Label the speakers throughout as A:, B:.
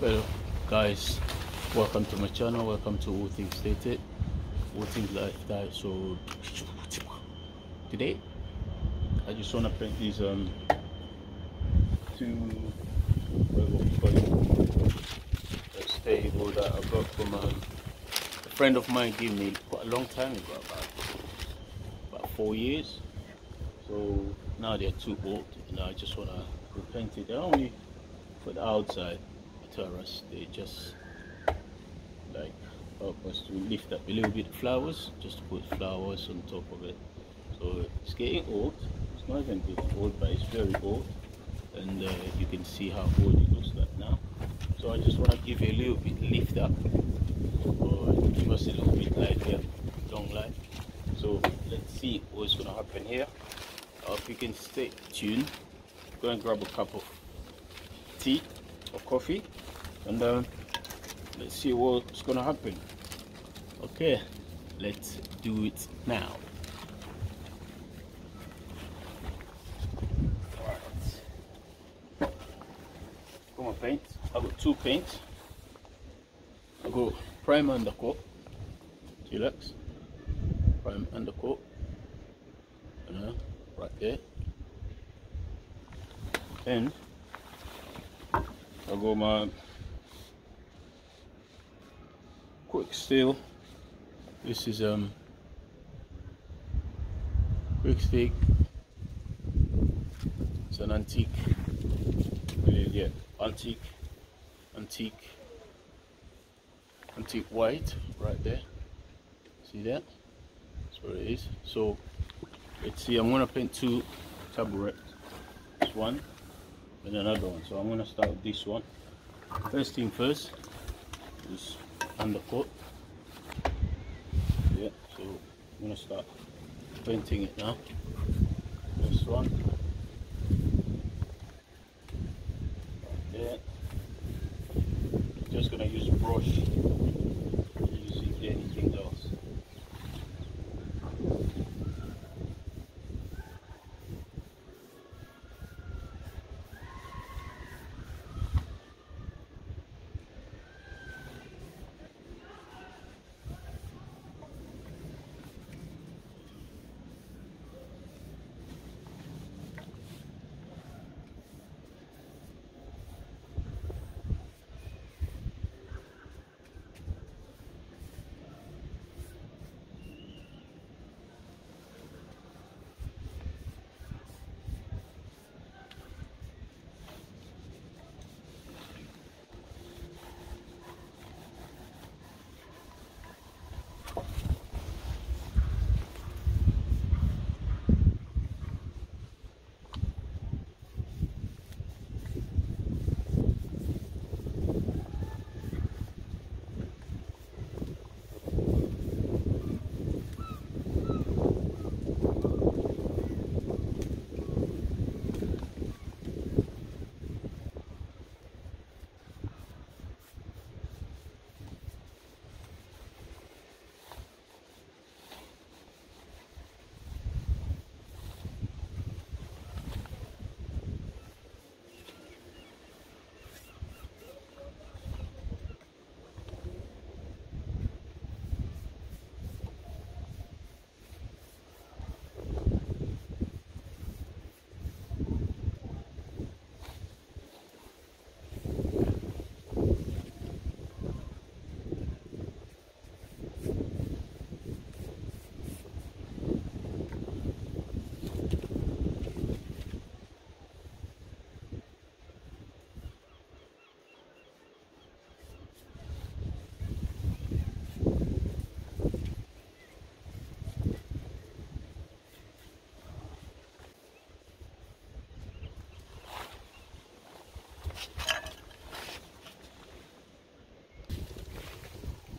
A: Hello guys, welcome to my channel, welcome to All Things Tete, All Things Lifestyle. So today I just want to paint these um two stable that I got from um, a friend of mine gave me quite a long time ago, about about four years. So now they're too old, and I just want to repaint it. They're only for the outside terrace they just like help us to lift up a little bit flowers just to put flowers on top of it. So it's getting old. It's not even good old but it's very old. And uh, you can see how old it looks like now. So I just want to give a little bit lift up. Or give us a little bit like a long life so let's see what's going to happen here. I hope you can stay tuned. Go and grab a cup of tea or coffee and uh, let's see what's gonna happen. Okay let's do it now. Come on paint. I got two paints. I got prime undercoat Chillax prime undercoat and uh, right there and I got my steel this is um quick stick it's an antique. Yeah antique antique antique white right there. See that? That's what it is. So let's see i'm gonna paint two tablets this one and another one. So i'm gonna start with this one. First thing first is undercoat yeah so I'm gonna start painting it now. This one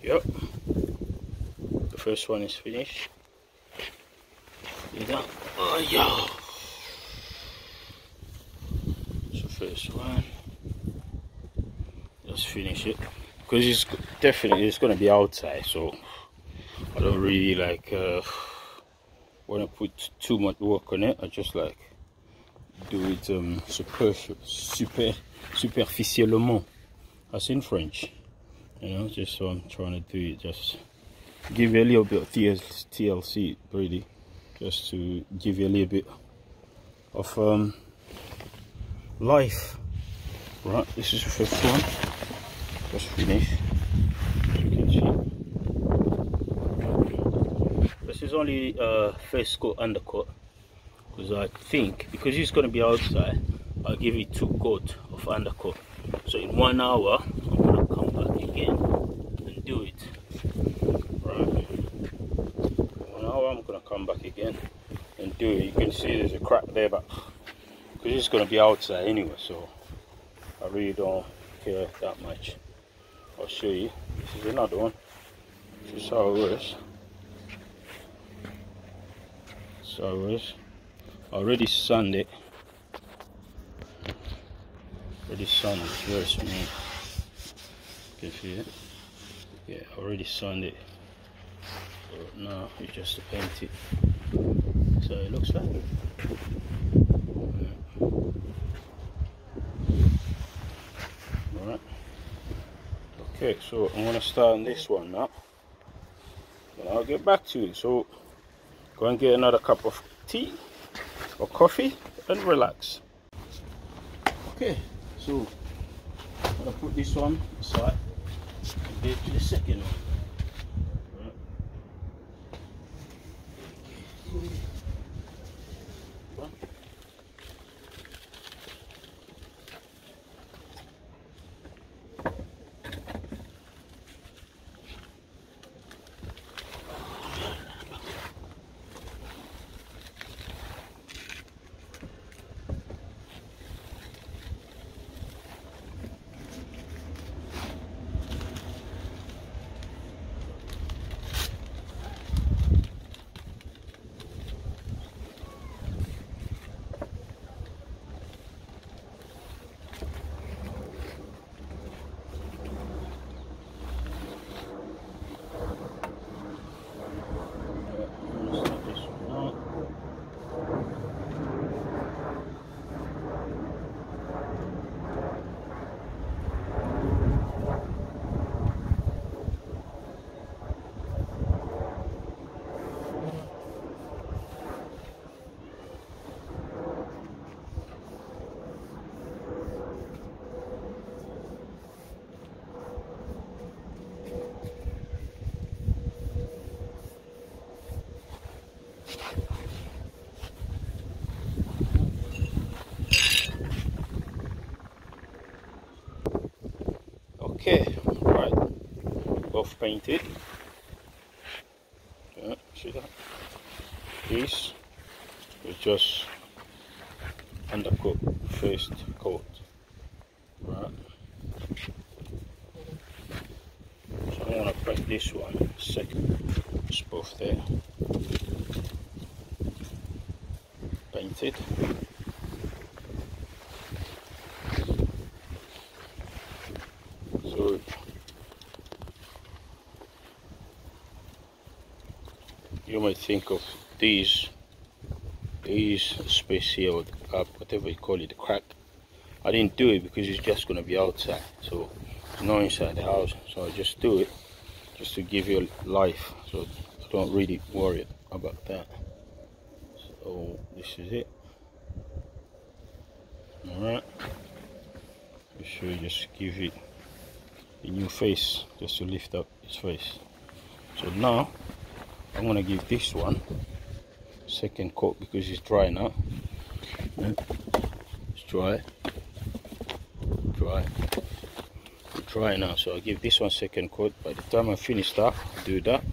A: Yep. The first one is finished. You Oh yeah. So first one. Just finish it. Because it's definitely it's gonna be outside, so I don't really like uh, wanna put too much work on it. I just like do it um super super superficiellement as in French. You know, just so I'm trying to do it, just give you a little bit of TLC, really, just to give you a little bit of um, life. Right, this is the first one, just finished. you can see, this is only uh, first coat undercoat because I think because it's going to be outside, I'll give it two coat of undercoat So in one hour, I'm going to come back again and do it. Right, hour, I'm to come back again and do it. You can see there's a crack there, but because it's to be outside anyway, so I really don't care that much. I'll show you. This is another one. This is how it works. So it. I already sunned it. Already sunned it. Very smooth. You can see it. Yeah, already signed it. So now it's just to paint it. So it looks like. Alright. Okay, so I'm gonna start on this one now. And I'll get back to it. So go and get another cup of tea or coffee and relax. Okay, so I'm gonna put this one aside get to the second one. Okay, right, both painted. Yeah, see that? This is just undercoat, first coat. Right. So I'm gonna press this one second. Both there. Painted. you might think of these these space here or whatever you call it the crack. I didn't do it because it's just going to be outside so it's not inside the house. So I just do it just to give you life. So I don't really worry about that. So this is it. Alright. Make sure you just give it a new face just to lift up its face. So now I'm gonna give this one second coat because it's dry now. It's dry. Dry. Dry now so I'll give this one second coat. By the time I finish that I'll do that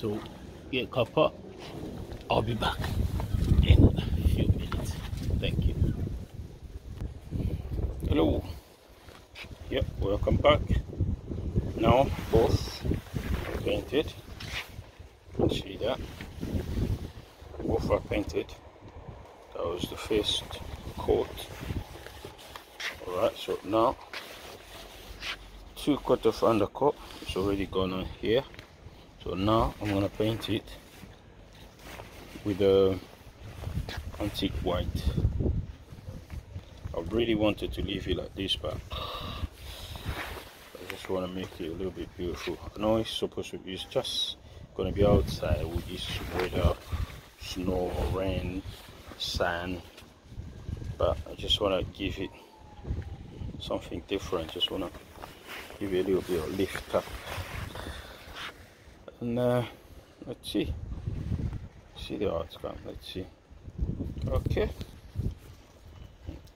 A: so yeah copper i'll be back in a few minutes. Thank you. Hello. Yep welcome back. Now both painted. See that? Both are painted. That was the first coat. Alright so now two coat of undercoat. It's already gone on here so now I'm gonna paint it with a antique white. I really wanted to leave it like this but I just want to make it a little bit beautiful. I know it's supposed to be it's just gonna be outside with this weather snow rain sand but I just want to give it something different. Just want to give it a little bit of lift up and uh, let's see. See the outcome let's see. Okay.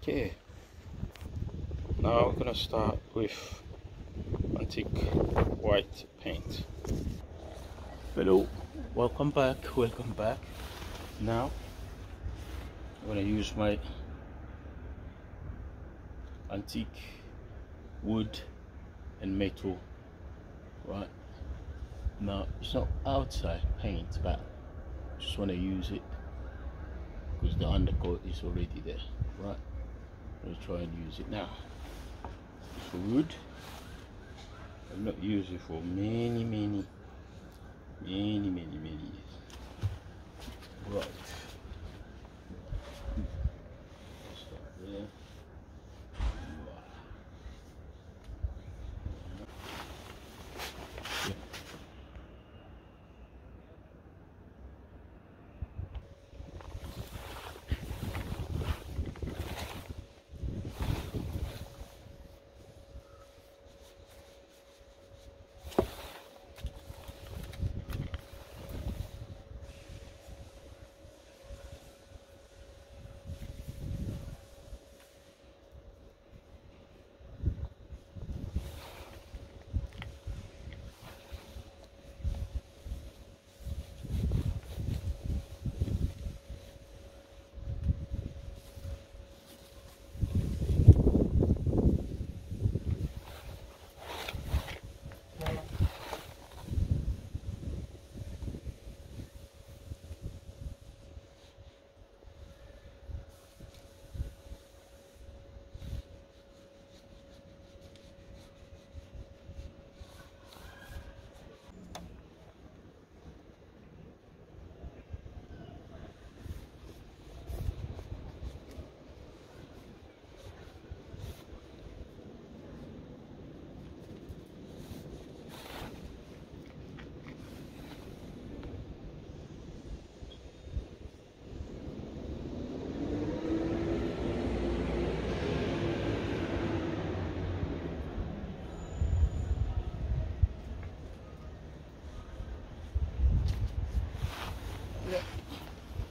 A: Okay. Now we're gonna start with antique white paint. Hello. Welcome back welcome back. Now I'm gonna use my antique wood and metal right now it's not outside paint but just want to use it because the undercoat is already there right? Gonna try and use it. Now for wood I've not used it for many many many many many years. Right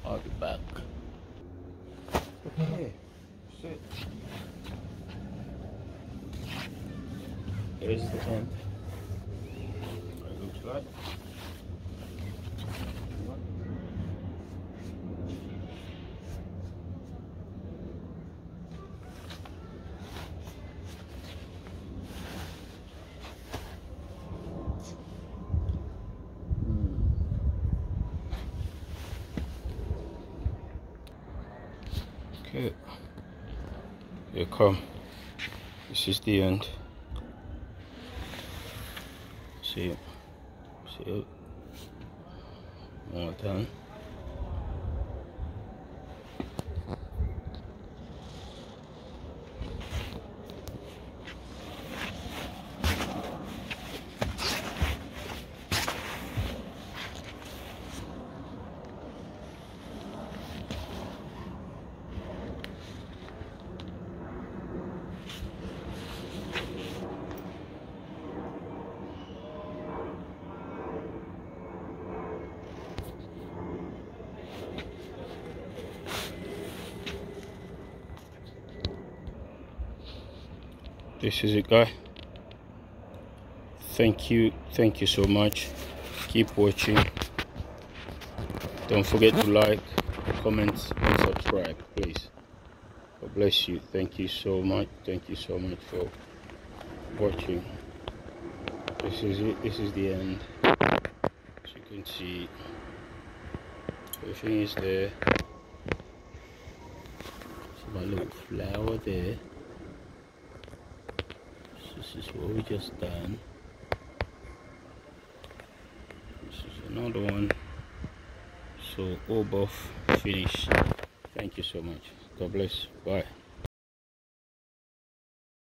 A: I'll be back. Okay, sit. Here's the tent. It looks like. Okay, here come. This is the end. See it. See it. All done. This is it, guy. Thank you. Thank you so much. Keep watching. Don't forget to like comment and subscribe please. God bless you. Thank you so much thank you so much for watching. This is it this is the end. As you can see everything is there. My little flower there this is what we just done. This is another one. So all both finished. Thank you so much. God bless. Bye